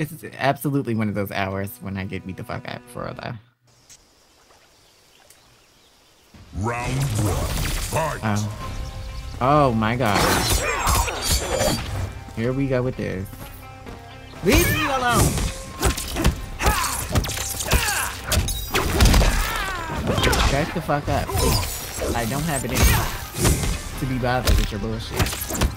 It's absolutely one of those hours when I get beat the fuck up for the. Round one. Fight. Oh. Oh my god. Here we go with this. Leave me alone! Back the fuck up. I don't have it in me to be bothered with your bullshit.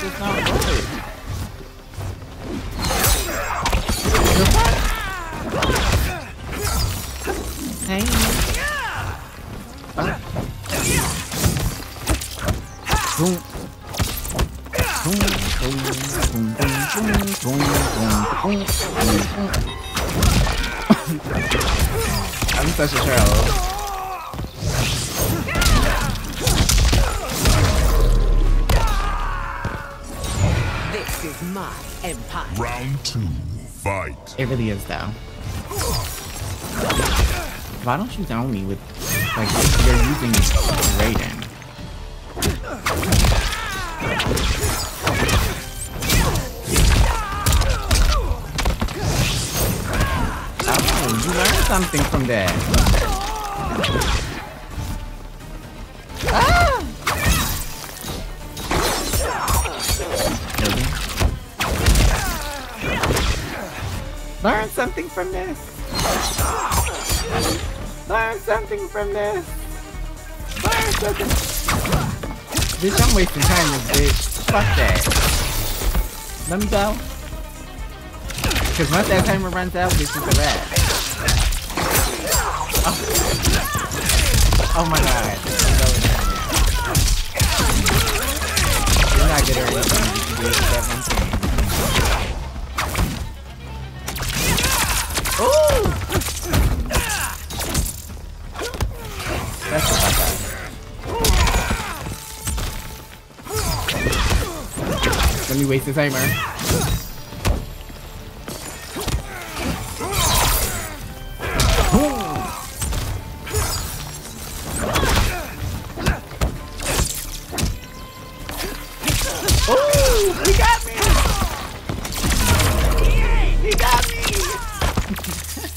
This not work. Empire. Round two, fight. It really is, though. Why don't you tell me with, like, you're using Raiden? Oh, you learned something from that. Learn something from this. Learn something from this. Learn something. Bitch, I'm wasting time with bitch. Fuck that. Let me go. Cause once that timer runs out, bitch is a rat. Oh, oh my god. You're not good at anything. You can do it with that one thing. Let me waste the timer. Oh, he got me!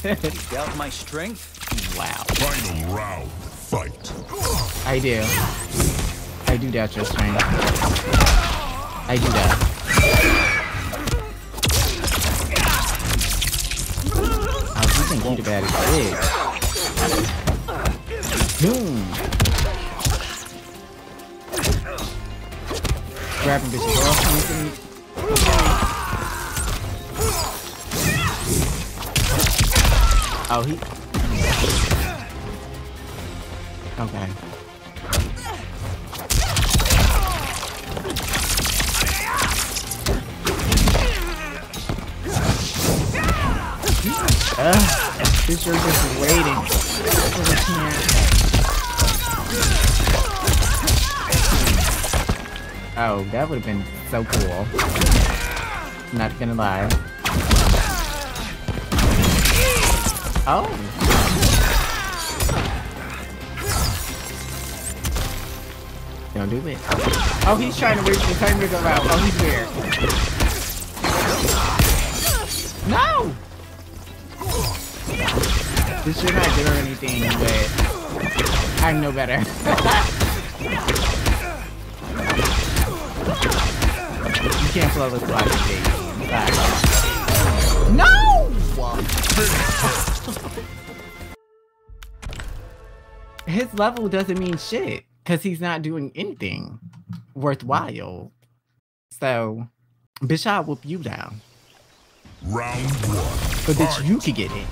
Me! Doubt my strength? Wow. Final round, fight. I do. I do doubt your strength. I do that. I was think you the baddest bitch. Boom. Grabbing bitches all Oh, he... Okay. Ugh, these are just waiting Oh, that would have been so cool. Not gonna lie. Oh. Don't do it. Oh, he's trying to reach for the timer to go out. Oh, he's there. No! This should not do anything, but I know better. you can't flow this logic, No! His level doesn't mean shit, because he's not doing anything worthwhile. So, bitch, I'll whoop you down. Round one. But bitch, you could get it.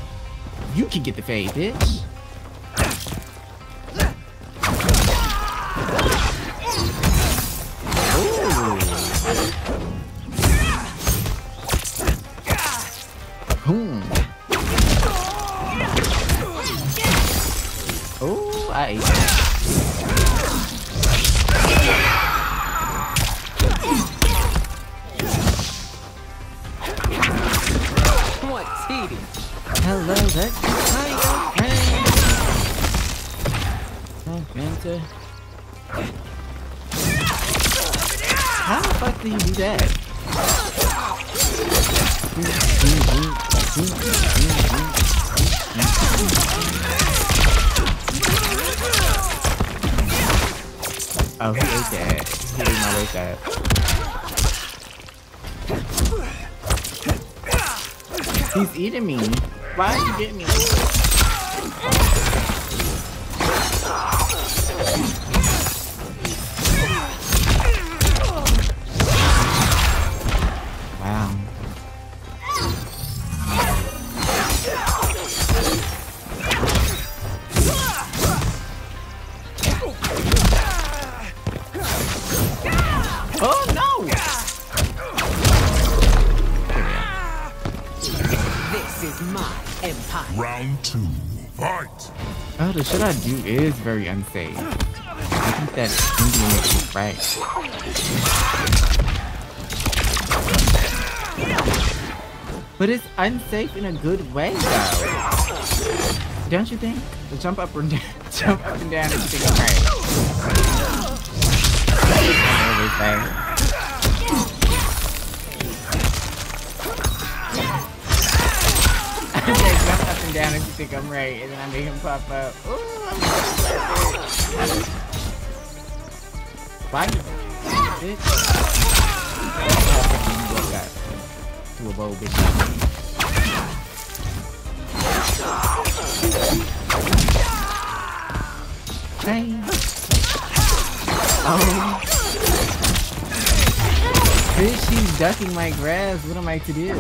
You can get the fade, bitch. die. What TV? Hello there. Hi, okay. How the fuck do you do that? Oh, he ate that. He ate my wake up. He's eating me. Why are you getting me? Oh no! This is my empire. Round two. Fight. Oh, the shit I do is very unsafe. I think that Indian is right. But it's unsafe in a good way, though. Don't you think? To jump up and down, jump up and down and stick right. I always say. I say jump down if you think I'm right, and then I make him pop up. Ooh. Why you bitch? You woke up to a bold bitch. Hey. Oh. Ducking my grass. What am I to do?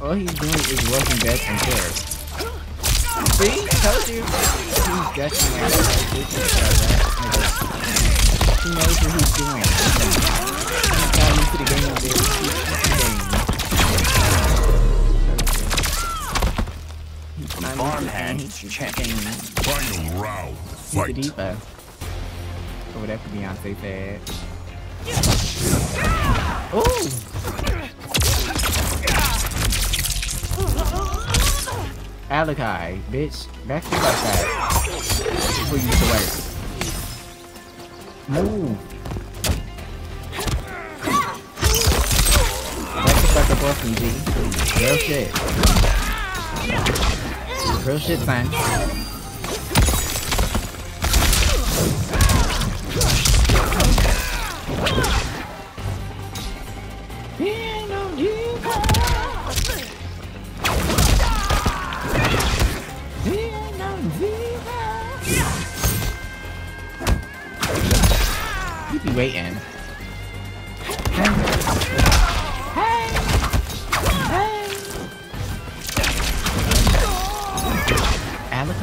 All he's doing is walking back and forth. See? Told you. He's ducking my grass. Bitch, he's so right. He knows what he's doing. He's got used to the game of this. He's Farmhand used the game. checking. Final round. Fight. diva. Or whatever Beyonce said. Ooh! Alikai, bitch. Back the fuck back. Before you get to work. Move. Back to fuck up off me, G. Real shit. Real shit, son.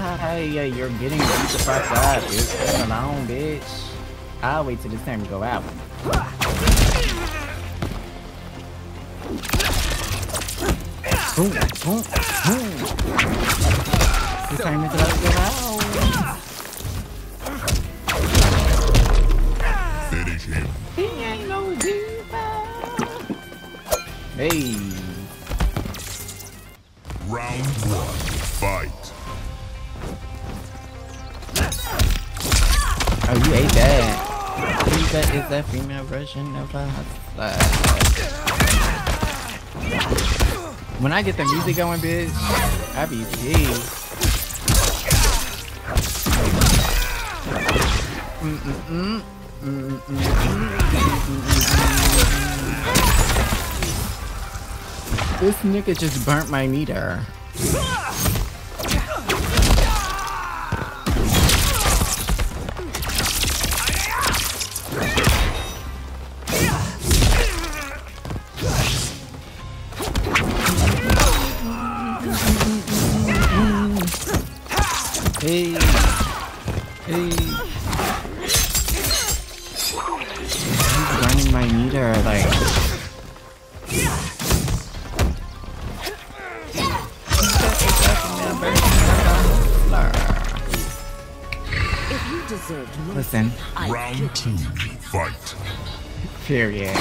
Alikai, yeah, you're getting beat the fuck up. Leave me alone, bitch. I'll wait till this time to go out. Boom, boom, boom. This time it's about to go out. Finish him. He ain't no diva. Hey. Is a female version of a hustler. When I get the music going, bitch, I be. Mm-mm-mm. This nigga just burnt my meter. Listen. Round two. Fight. Period.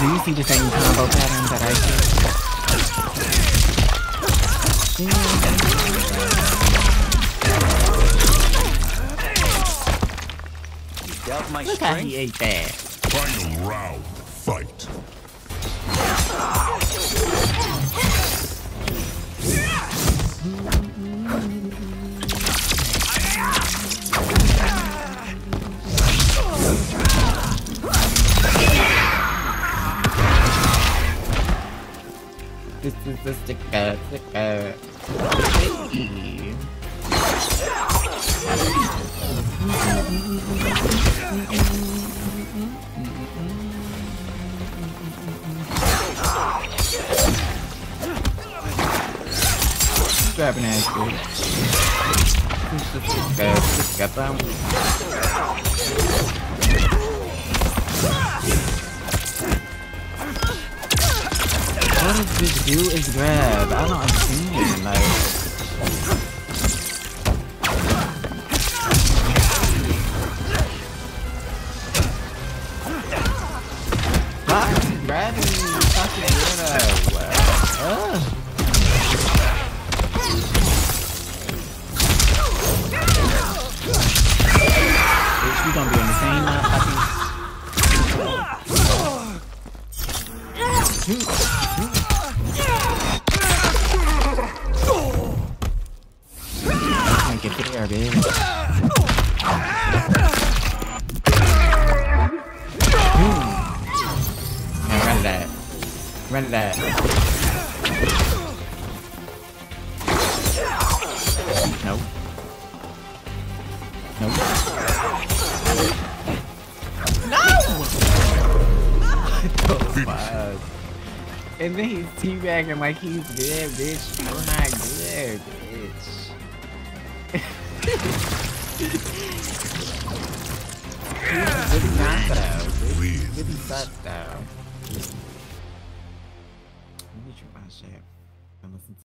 Do you see the same combo pattern that I do? Doubt my Look how he ate that. Final round. Fight. The sticker, sticker. Grabbing ass. This is the sticker, sticker. What does this do is grab? I don't understand. Like, Can't get there, baby. Now run that. Run that. Nope. Nope. No! Fuck. And then he's teabagging like he's good, bitch. You're not good, bitch. My shit. And listen to